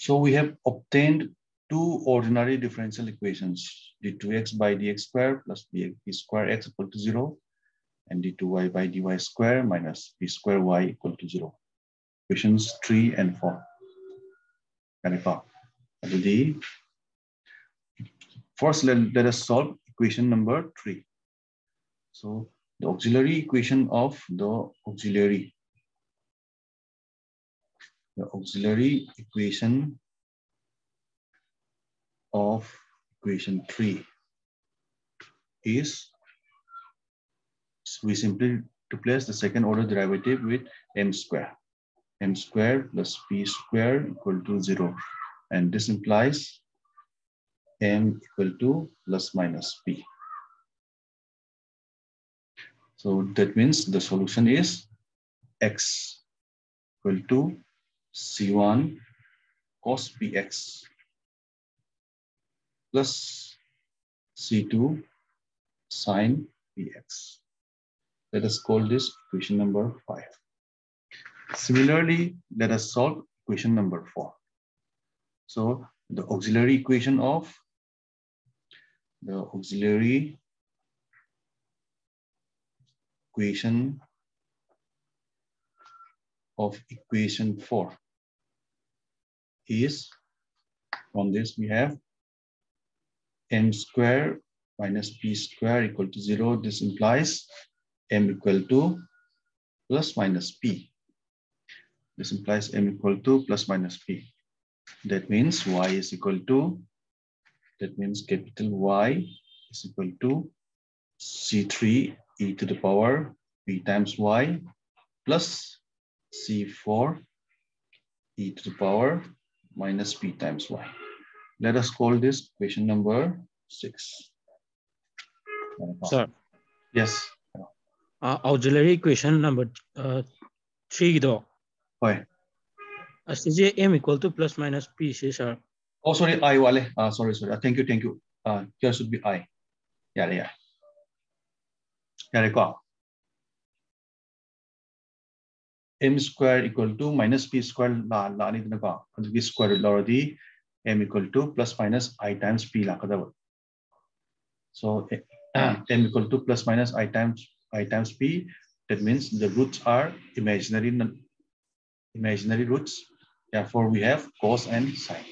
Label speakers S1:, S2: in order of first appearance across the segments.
S1: So we have obtained two ordinary differential equations, d2x by dx square plus b square x equal to zero, and d2y by dy square minus b square y equal to zero. Equations three and four. First, let, let us solve equation number three. So the auxiliary equation of the auxiliary the auxiliary equation of equation 3 is we simply replace the second order derivative with m square. m square plus p square equal to 0 and this implies m equal to plus minus p. So that means the solution is x equal to C1 cos Px plus C2 sine Px. Let us call this equation number five. Similarly, let us solve equation number four. So the auxiliary equation of the auxiliary equation of equation 4 is from this we have m square minus p square equal to 0. This implies m equal to plus minus p. This implies m equal to plus minus p. That means y is equal to, that means capital Y is equal to C3 e to the power p times y plus C4 e to the power minus p times y. Let us call this equation number six.
S2: Sir.
S1: Yes.
S2: Uh, auxiliary equation number uh, three though.
S1: Why?
S2: As is m equal to plus minus p, sir.
S1: Oh, sorry, I wale. Uh, sorry, sorry. Uh, thank you, thank you. Uh, here should be I. Yeah, yeah. Yeah, recall. M square equal to minus p square la la ni dina ko adu square already m equal to plus minus i times p la kada so m equal to plus minus i times i times p that means the roots are imaginary imaginary roots. Therefore we have cos and sine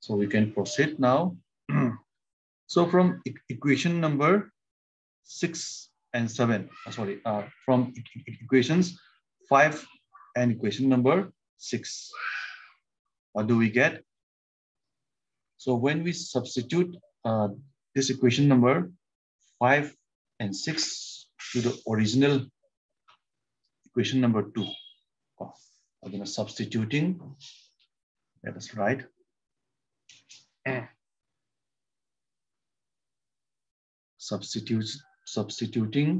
S1: so we can proceed now So from e equation number six and seven, uh, sorry, uh, from e equations five and equation number six, what do we get? So when we substitute uh, this equation number five and six to the original equation number two, oh, I'm gonna substituting, let us write. Substitutes substituting.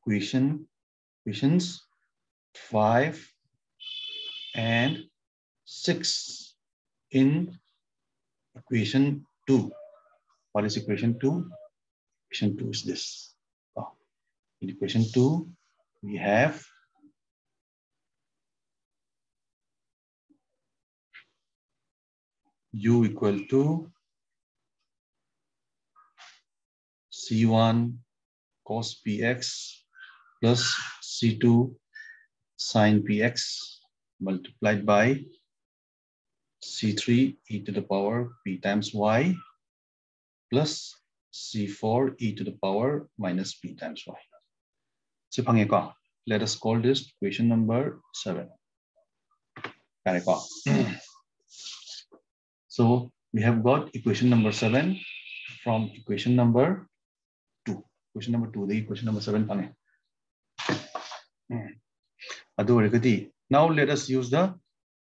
S1: Equation equations 5 and 6 in equation 2 what is equation 2 equation 2 is this. Oh, in equation 2 we have u equal to c1 cos px plus c2 sine px multiplied by c3 e to the power p times y plus c4 e to the power minus p times y. Let us call this equation number seven. So we have got equation number seven from equation number two. Equation number two, the equation number seven. Hmm. Now let us use the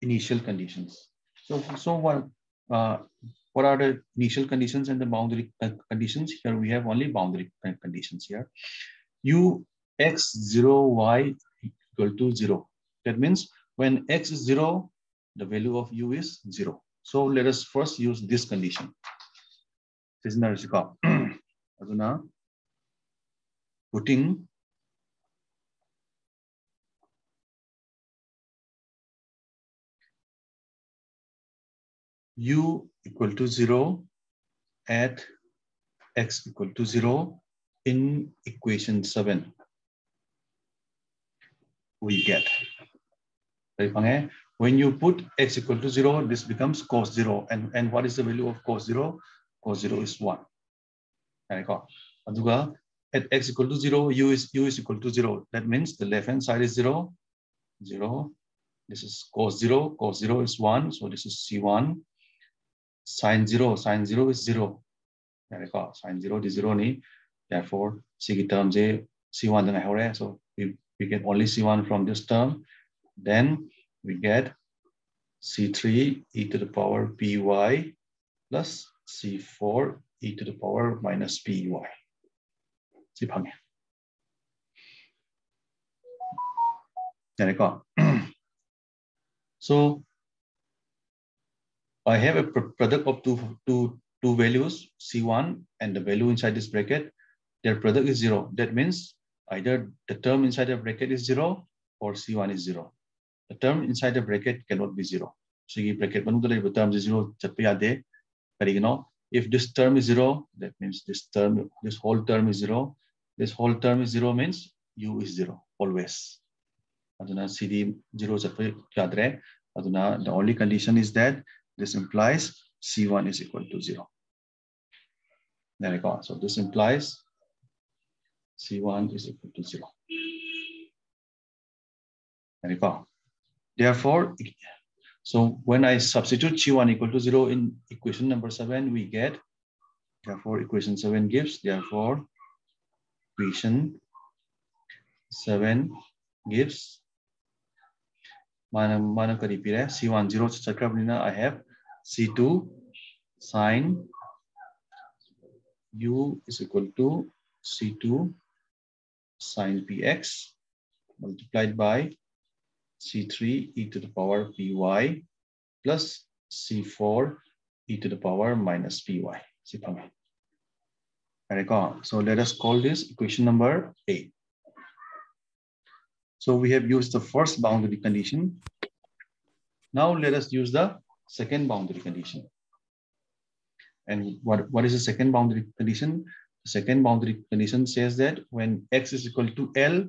S1: initial conditions. So, so what, uh, what are the initial conditions and the boundary conditions? Here we have only boundary conditions here. U x 0 y equal to 0. That means when x is 0, the value of u is 0. So let us first use this condition. aduna putting u equal to 0 at x equal to 0 in equation 7 we get when you put x equal to 0 this becomes cos 0 and and what is the value of cos 0 cos 0 is 1 aduga at x equal to 0 u is u is equal to 0 that means the left hand side is 0 0 this is cos 0 cos 0 is 1 so this is c1 sine 0, sine 0 is 0. Yareko, sine 0 is 0 ni. Therefore, C term j c1 then I So we, we get only c1 from this term. Then we get C3 e to the power py plus C4 e to the power minus py. So I have a product of two two two values C1 and the value inside this bracket. Their product is zero. That means either the term inside the bracket is zero or C1 is zero. The term inside the bracket cannot be zero. So you bracket one the term is zero, but you know, if this term is zero, that means this term, this whole term is zero. This whole term is zero means u is zero, always. CD zero the only condition is that this implies C1 is equal to zero. There we go. So this implies C1 is equal to zero. There we go. Therefore, so when I substitute C1 equal to zero in equation number seven, we get, therefore equation seven gives, therefore equation seven gives mana kari pire c1 0 chakra I have C2 sine U is equal to C2 sine PX multiplied by C3 e to the power PY plus C4 e to the power minus PY. So let us call this equation number A. So we have used the first boundary condition. Now let us use the second boundary condition. And what, what is the second boundary condition? The second boundary condition says that when x is equal to L,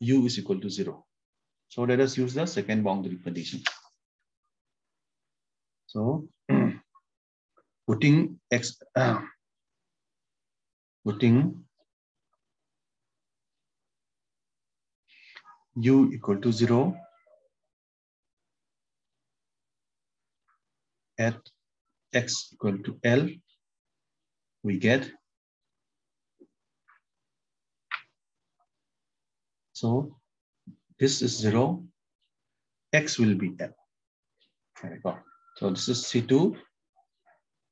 S1: u is equal to zero. So let us use the second boundary condition. So putting x, uh, putting u equal to zero at x equal to L, we get, so this is zero, x will be L. There we go. So this is C2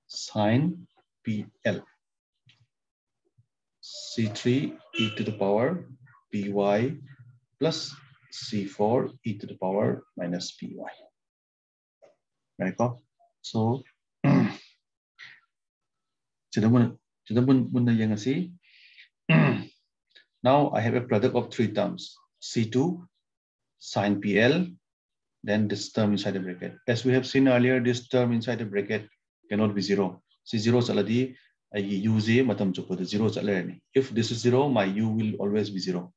S1: sine PL. C3 e to the power PY plus C4 e to the power minus PY. There we go. So, now I have a product of three terms, C2, sine PL, then this term inside the bracket. As we have seen earlier, this term inside the bracket cannot be zero. C zero is already I use matam the zero If this is zero, my u will always be zero.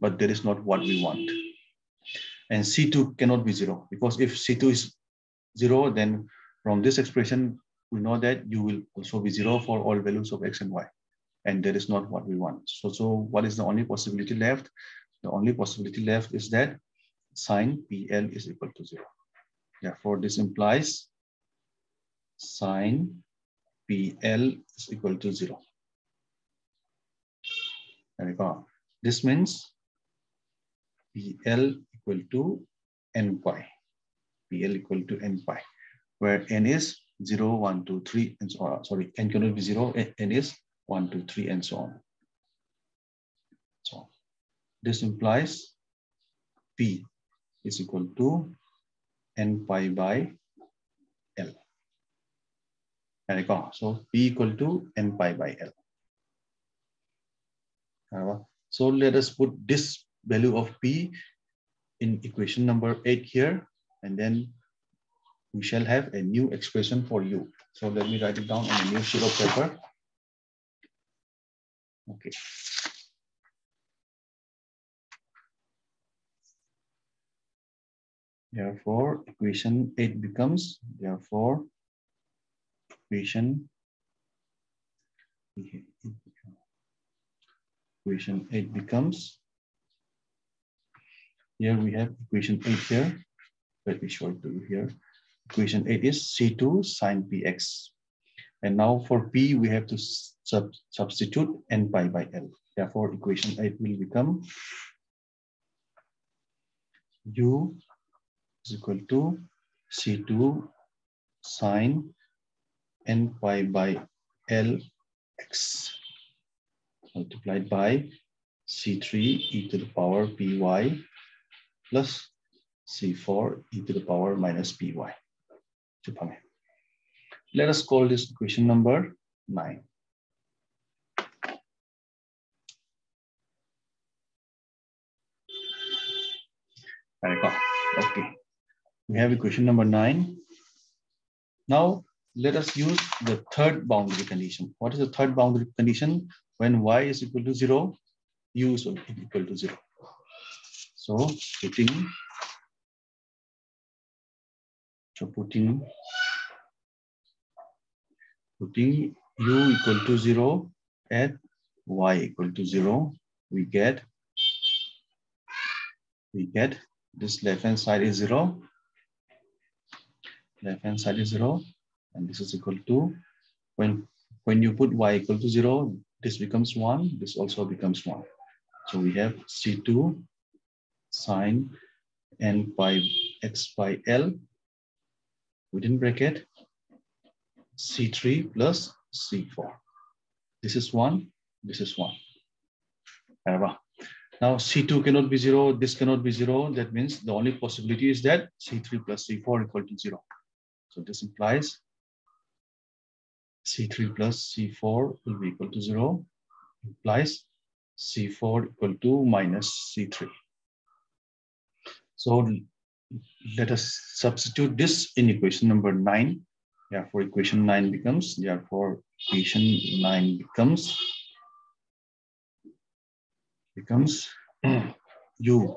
S1: But that is not what we want. And C2 cannot be zero because if C2 is zero, then from this expression, we know that u will also be zero for all values of x and y. And that is not what we want. So, so what is the only possibility left? The only possibility left is that sine PL is equal to zero. Therefore, this implies sine PL is equal to zero. There we go. This means PL equal to n pi. PL equal to n pi where n is 0, 1, 2, 3, and so on. Sorry, n cannot be 0, eh, n is 1, 2, 3, and so on. So this implies P is equal to n pi by L. So P equal to n pi by L. So let us put this value of P in equation number eight here, and then we shall have a new expression for U. So let me write it down on a new sheet of paper. Okay. Therefore, equation 8 becomes, therefore, equation, equation 8 becomes, here we have equation 8 here. Let me show it to you here. Equation 8 is C2 sine px. And now for P, we have to sub substitute n pi by L. Therefore, equation 8 will become U is equal to C2 sine n pi by L x multiplied by C3 e to the power py plus C4 e to the power minus py. Let us call this equation number 9. Okay, we have equation number 9. Now, let us use the third boundary condition. What is the third boundary condition? When y is equal to 0, u is equal to 0. So, putting so putting putting u equal to 0 at y equal to 0, we get we get this left hand side is 0. Left hand side is 0 and this is equal to when when you put y equal to 0, this becomes 1, this also becomes 1. So we have C2 sine n pi x by L within bracket C3 plus C4. This is 1, this is 1. Now C2 cannot be 0, this cannot be 0. That means the only possibility is that C3 plus C4 equal to 0. So this implies C3 plus C4 will be equal to 0, implies C4 equal to minus C3. So let us substitute this in equation number 9. Therefore, equation 9 becomes, therefore, equation 9 becomes, becomes u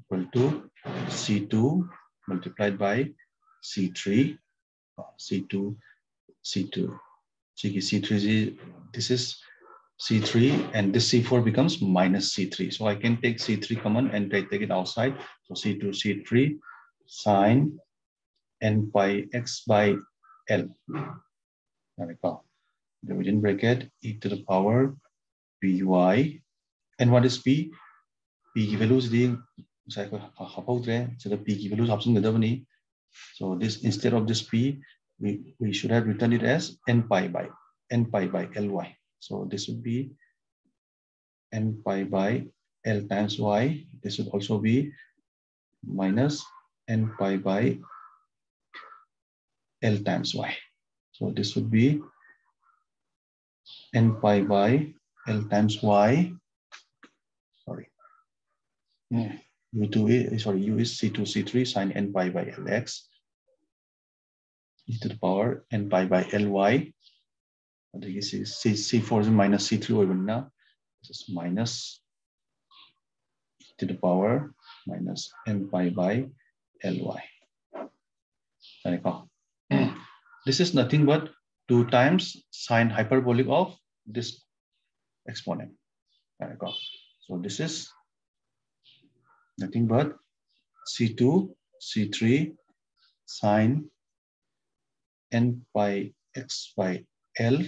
S1: equal to C2 multiplied by C3, C2, C2, C3, this is C3 and this C4 becomes minus C3. So I can take C3 common and take, take it outside. So C2, C3 sine n pi x by L. There we go. Within bracket e to the power py. And what is p? p values the so the p values option the So this instead of this p, we, we should have written it as n pi by n pi by ly. So this would be n pi by L times y. This would also be minus n pi by L times y. So this would be n pi by L times y. Sorry. U2 eh, sorry, U is C2, C3 sine n pi by Lx e to the power n pi by Ly. This is C, C4 is minus C3 over now. This is minus to the power minus n pi by Ly. This is nothing but 2 times sine hyperbolic of this exponent. So this is nothing but C2, C3 sine n pi x by L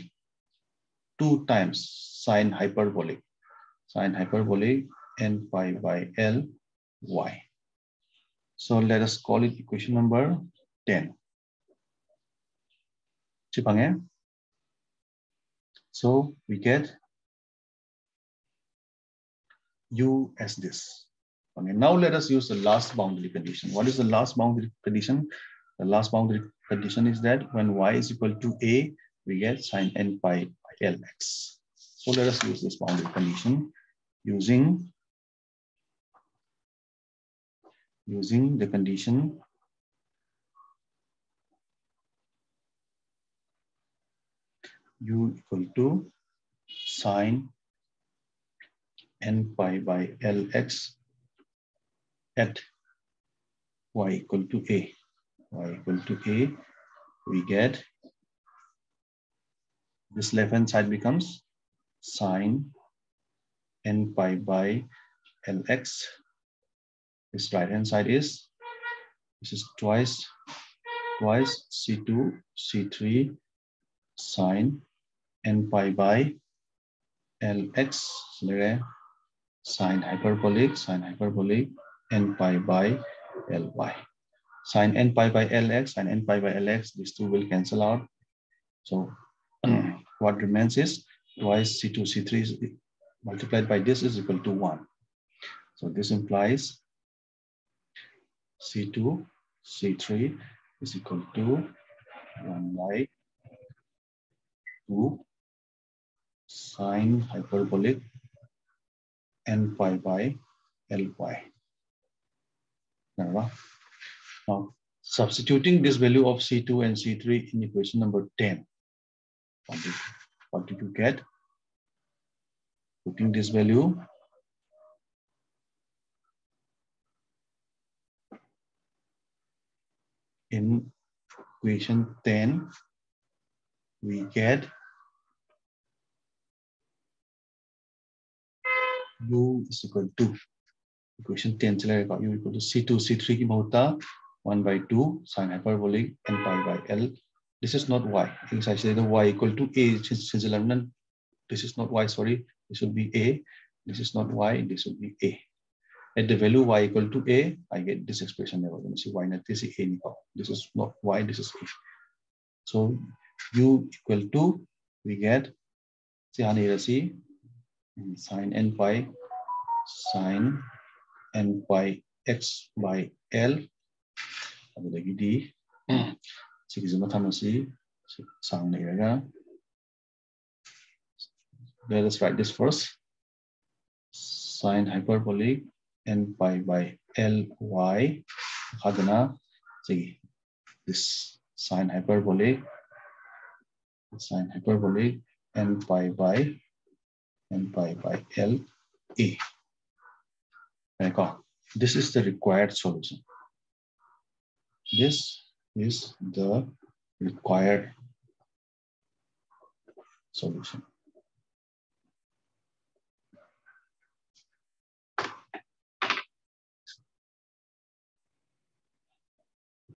S1: two times sine hyperbolic, sine hyperbolic n pi by L y. So let us call it equation number 10. So we get U as this. Okay, now let us use the last boundary condition. What is the last boundary condition? The last boundary condition is that when y is equal to a, we get sine n pi by lx. So let us use this boundary condition using using the condition u equal to sine n pi by lx at y equal to a. y equal to a, we get this left hand side becomes sine n pi by lx. This right hand side is, this is twice, twice c2, c3 sine n pi by lx, sine hyperbolic, sine hyperbolic n pi by ly. Sine n pi by lx and n pi by lx, these two will cancel out. So what remains is twice c2, c3 is multiplied by this is equal to 1. So this implies c2, c3 is equal to 1 by 2 sine hyperbolic n pi by ly. Now, substituting this value of C2 and C3 in equation number 10, what did, what did you get? Putting this value. In equation 10, we get u is equal to equation 10 चलेगा u equal to c2 c3 की बहुता 1 by 2 sine hyperbolic n pi by l this is not y because I say the y equal to a since London this is not y sorry this would be a this is not y this would be a at the value y equal to a I get this expression never going to see y not this is a this is not y this is a so u equal to we get see sine n pi sine n pi x by l ꯑꯗꯨꯗꯒꯤꯗꯤ ꯁꯤꯒꯤꯁꯤꯃ ꯊꯝꯃꯁꯤ ꯁꯥꯡꯅ ꯏꯔꯒ let us write this first sine hyperbolic n pi by ly hadana sige this sine hyperbolic sine hyperbolic n pi by n pi by l this is the required solution. This is the required solution.